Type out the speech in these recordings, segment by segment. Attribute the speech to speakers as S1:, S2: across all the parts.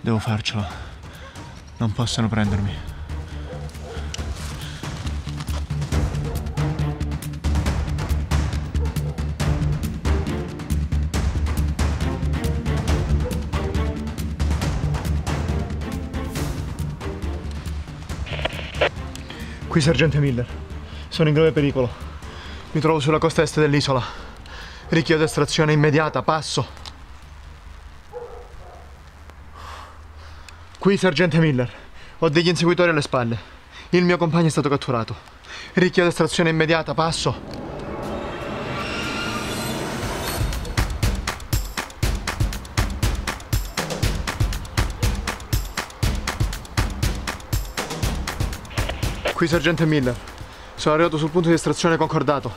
S1: Devo farcela. Non possono prendermi. Qui sergente Miller. Sono in grave pericolo. Mi trovo sulla costa est dell'isola. Richiedo estrazione immediata, passo. Qui sergente Miller. Ho degli inseguitori alle spalle. Il mio compagno è stato catturato. Richiedo estrazione immediata, passo. Qui sergente Miller. Sono arrivato sul punto di estrazione concordato.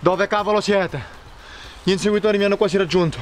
S1: Dove cavolo siete? Gli inseguitori mi hanno quasi raggiunto.